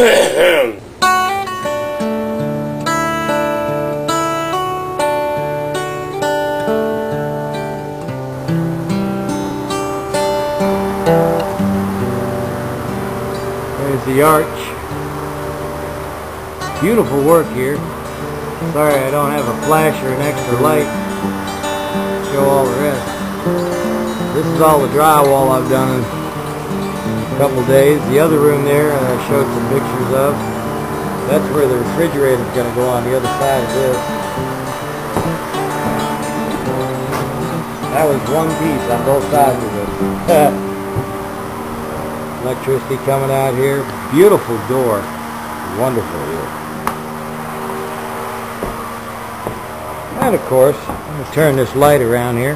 There's the arch. Beautiful work here. Sorry I don't have a flash or an extra light show all the rest. This is all the drywall I've done couple days. The other room there uh, I showed some pictures of. That's where the refrigerator is going to go on the other side of this. That was one piece on both sides of it. Electricity coming out here. Beautiful door. Wonderful here. And of course, I'm going to turn this light around here.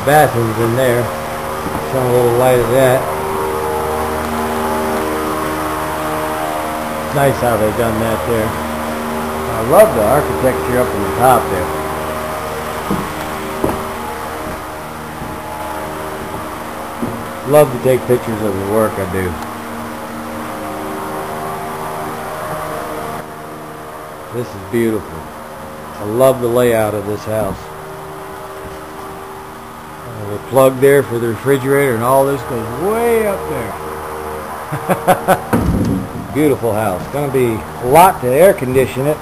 The bathroom's in there. Showing a little light of that. Nice how they've done that there. I love the architecture up in the top there. Love to take pictures of the work I do. This is beautiful. I love the layout of this house. Plug there for the refrigerator and all this goes way up there. beautiful house. Going to be a lot to air condition it.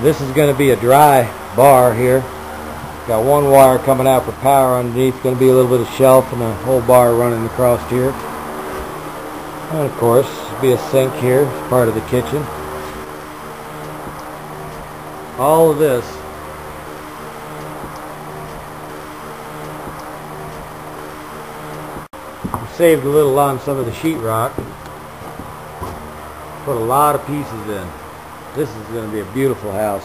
This is going to be a dry bar here. Got one wire coming out for power underneath. Going to be a little bit of shelf and a whole bar running across here. And of course, be a sink here, part of the kitchen. All of this saved a little on some of the sheetrock. Put a lot of pieces in. This is going to be a beautiful house.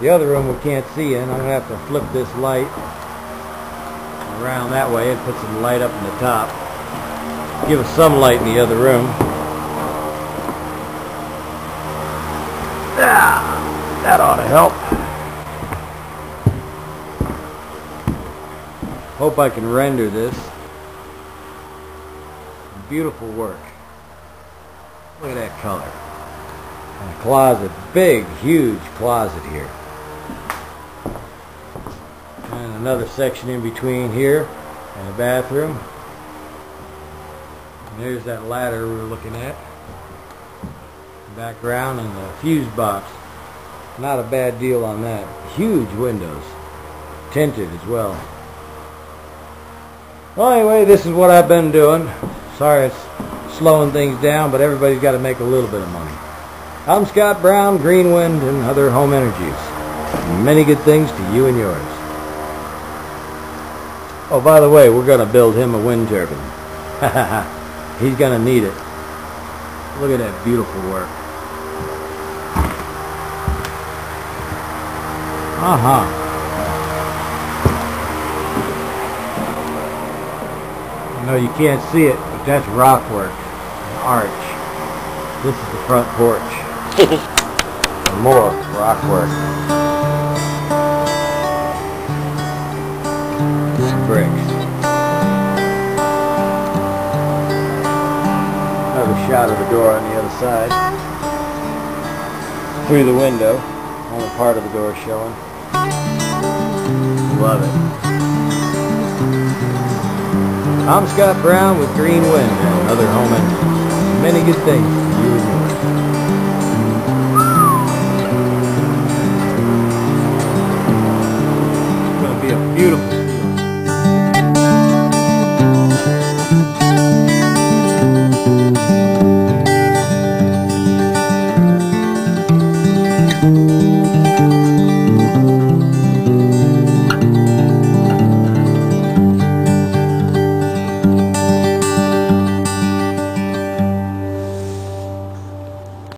The other room we can't see in. I'm going to have to flip this light around that way and put some light up in the top. Give us some light in the other room. Ah, that ought to help. Hope I can render this. Beautiful work. Look at that color. And a closet, big, huge closet here. And another section in between here and a bathroom. And there's that ladder we were looking at. Background and the fuse box. Not a bad deal on that. Huge windows. Tinted as well. Well, anyway, this is what I've been doing. Sorry it's slowing things down, but everybody's got to make a little bit of money. I'm Scott Brown, Greenwind, and other home energies. Many good things to you and yours. Oh, by the way, we're going to build him a wind turbine. He's going to need it. Look at that beautiful work. Uh-huh. No, you can't see it, that's rock work, an arch. This is the front porch. more rock work. Some bricks. Another shot of the door on the other side. Through the window. Only part of the door showing. Love it. I'm Scott Brown with Green Wind and other home engines. Many good things for you and yours. It's going to be a beautiful